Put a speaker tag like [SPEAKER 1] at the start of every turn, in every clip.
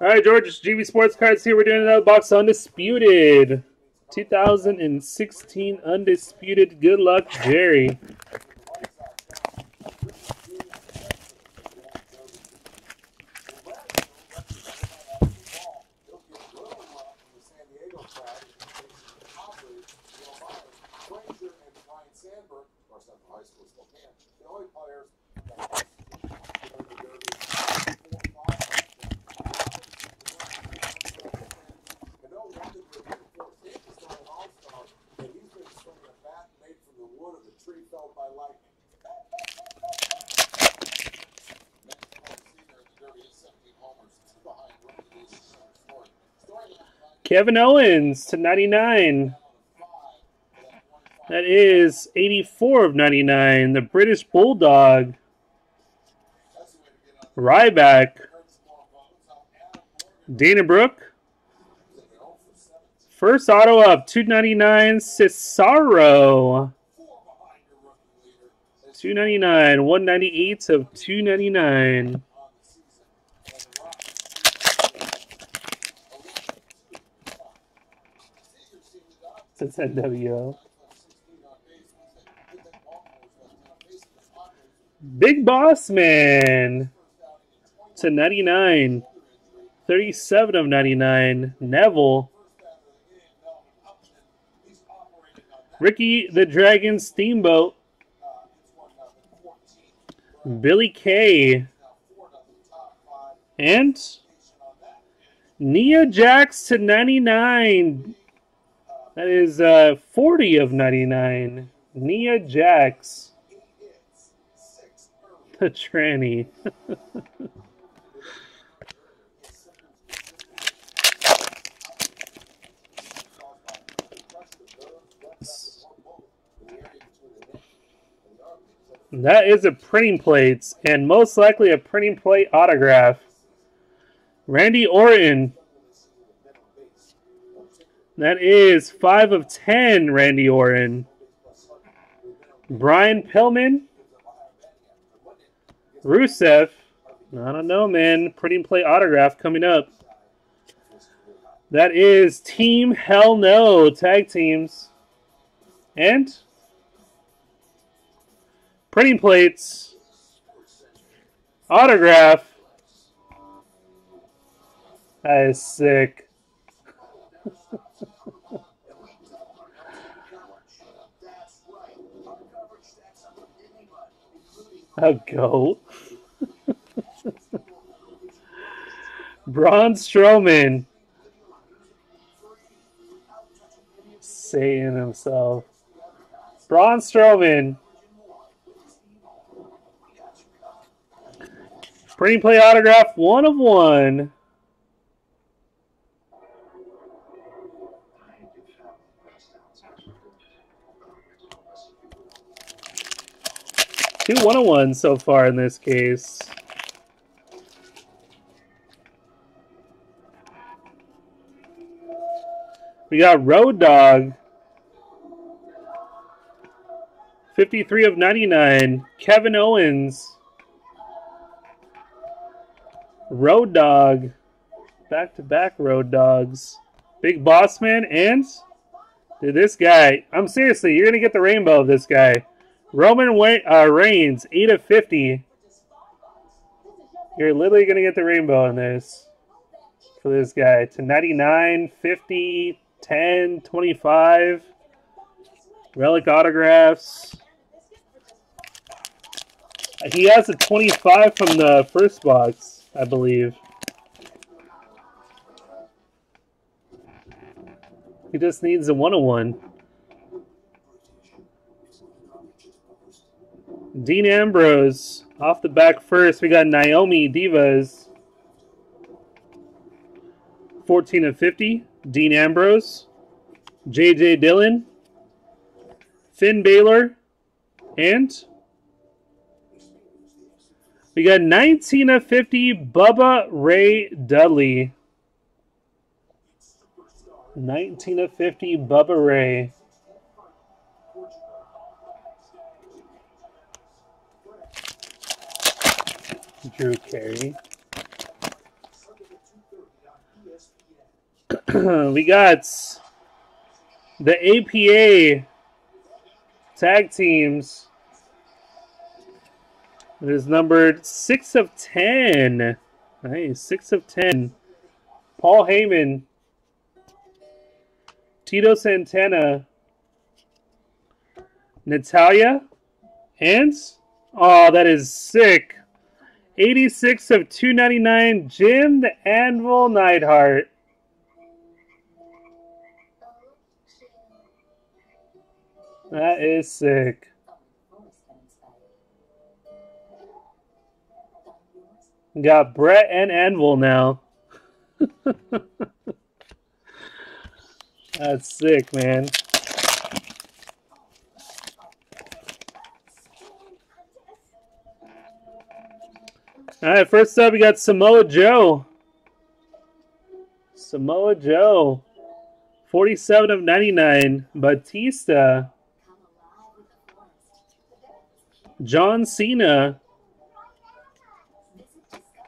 [SPEAKER 1] All right, George, GV Sports Cards here. We're doing another box Undisputed. 2016 Undisputed. Good luck, Jerry. Kevin Owens to 99. That is 84 of 99. The British Bulldog. Ryback. Dana Brooke. First auto up, 299 Cesaro. 299, 198 of 299. It's NWO. Big Boss Man to 99. 37 of 99. Neville. Ricky the Dragon Steamboat. Billie Kay. And Nia Jax to 99. That is uh, 40 of 99. Nia Jax. The tranny. that is a printing plate, and most likely a printing plate autograph. Randy Orton that is 5 of 10, Randy Orton. Brian Pillman. Rusev. I don't know, man. Printing plate autograph coming up. That is Team Hell No tag teams. And printing plates. Autograph. That is sick. A goat. Braun Strowman. Saying himself. Braun Strowman. Printing play autograph, one of one. Two 101 so far in this case. We got Road Dog. 53 of 99. Kevin Owens. Road Dog. Back to back Road Dogs. Big Boss Man and dude, this guy. I'm seriously, you're going to get the rainbow of this guy. Roman Way, uh, Reigns, 8 of 50. You're literally going to get the rainbow in this for this guy. To 99, 50, 10, 25. Relic autographs. He has a 25 from the first box, I believe. He just needs a 101. Dean Ambrose off the back first. We got Naomi Divas. 14 of 50. Dean Ambrose. J.J. Dillon. Finn Balor. And we got 19 of 50. Bubba Ray Dudley. 19 of 50. Bubba Ray. Drew Carey.
[SPEAKER 2] we got the APA tag teams. It is numbered 6 of 10. Nice, 6 of 10. Paul Heyman, Tito Santana, Natalya, and, oh, that is sick. 86 of 299, Jim the Anvil Neidhart. That is sick. Got Bret and Anvil now. That's sick, man. All right, first up, we got Samoa Joe. Samoa Joe. 47 of 99. Batista. John Cena.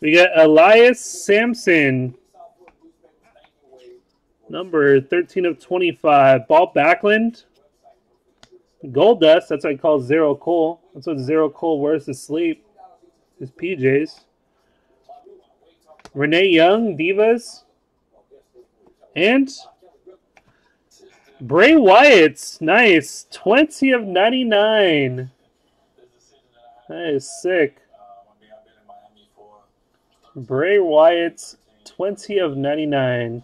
[SPEAKER 2] We got Elias Samson, number 13 of 25. Bob Backlund, Goldust. That's what I call Zero Cole. That's what Zero Cole wears to sleep. His PJs. Renee Young, Divas. And Bray Wyatt's nice. 20 of 99. That is sick. Bray Wyatt's 20 of 99.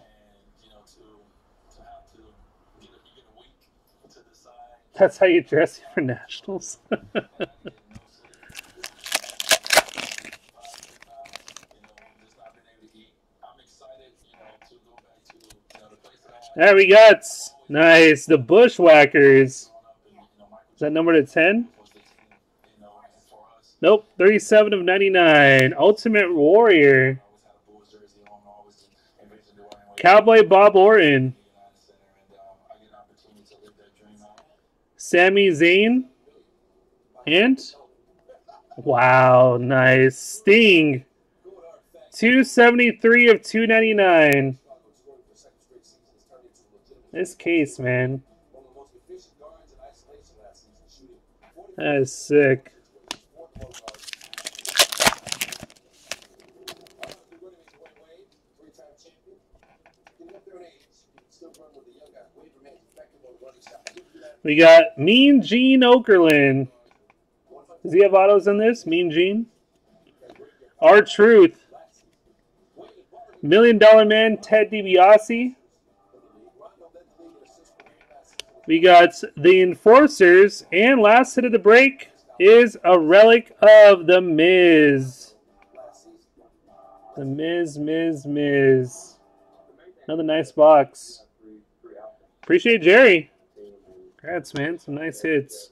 [SPEAKER 2] That's how you dress for nationals. there we got nice the Bushwhackers. Is that number to 10? Nope, 37 of 99. Ultimate Warrior. Cowboy Bob Orton. Sami Zayn. And, wow, nice. Sting. 273 of 299. This case, man. That is sick. We got Mean Gene Okerlund. Does he have autos in this? Mean Gene? R-Truth. Million Dollar Man Ted DiBiase. We got the Enforcers. And last hit of the break is a relic of the Miz. The Miz, Miz, Miz. Another nice box. Appreciate Jerry. Congrats, man. Some nice hits.